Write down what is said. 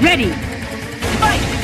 Ready! Fight!